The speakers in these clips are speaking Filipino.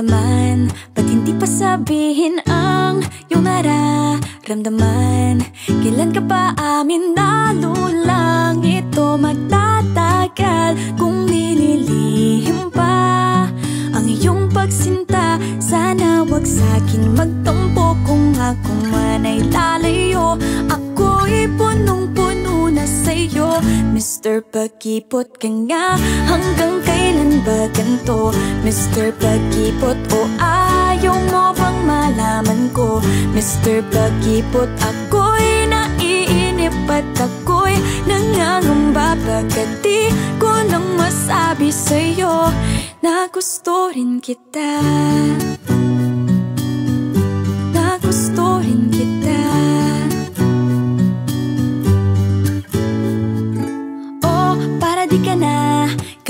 naman Ba't hindi pa sabihin ang iyong nararamdaman? Kailan ka pa amin lalo lang ito magtatagal Kung nililihim pa ang iyong pagsinta Sana wag sa'kin magtampo kung ako man ay lalayo Ako'y punong-puno na sa'yo Mr. Pagkipot ka nga hanggang kay ba ganito? Mr. Pagkipot o ayaw mo bang malaman ko? Mr. Pagkipot ako'y naiinip at ako'y nangangamba Pagkat di ko lang masabi sa'yo Na gusto rin kita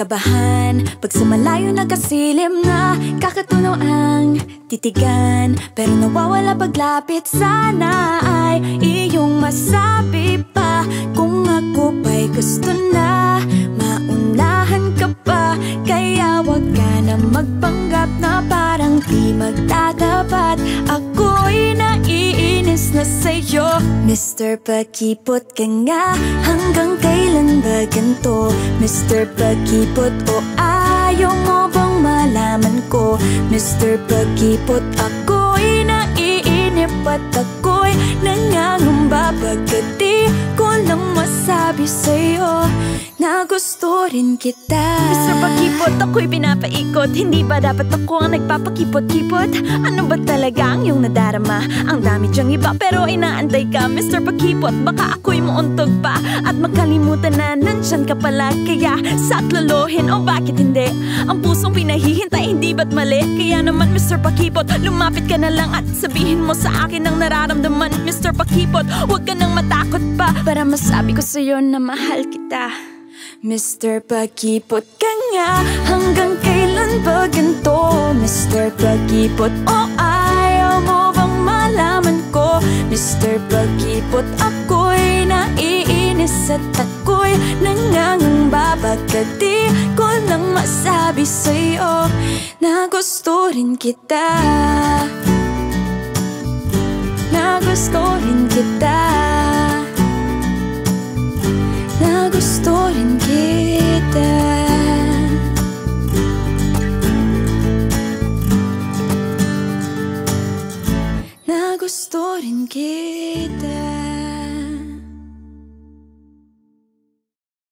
na kabahan Pag sa malayo nakasilim na Kakatunaw ang titigan. Pero nawawala paglapit Sana ay iyong masabi pa. Kung ako ba'y gusto na Maunahan ka pa. Kaya wag ka na magpanggap na parang di magtatapat Ako'y naiinis na sa'yo Mr. Pagkipot ka nga Hanggang kailan ba ganito? Mr. Pagkipot o ayaw mo bang malaman ko? Mr. Pagkipot ako'y naiinip sa'yo na gusto rin kita Mr. Pagkipot, ako'y pinapaikot Hindi ba dapat ako ang nagpapakipot-kipot? Ano ba talaga ang iyong nadarama? Ang dami diyang iba pero inaantay ka Mr. Pagkipot, baka ako'y muuntog pa At makalimutan na nandyan ka pala Kaya sa lolohin o bakit hindi? Ang pusong pinahihintay, hindi ba't mali? Kaya naman Mr. Pagkipot, lumapit ka na lang At sabihin mo sa akin ang nararamdaman Mr. Pagkipot, huwag ka nang matakot pa Para masabi ko sa'yo na mahal kita Mr. Pagkipot ka nga Hanggang kailan ba ganito? Mr. Pagkipot o ayaw mo bang malaman ko? Mr. Pagkipot ako'y naiinis at ako'y nangangamba Baka di ko lang masabi sa'yo Na gusto rin kita Na gusto rin kita Na gusto rin kita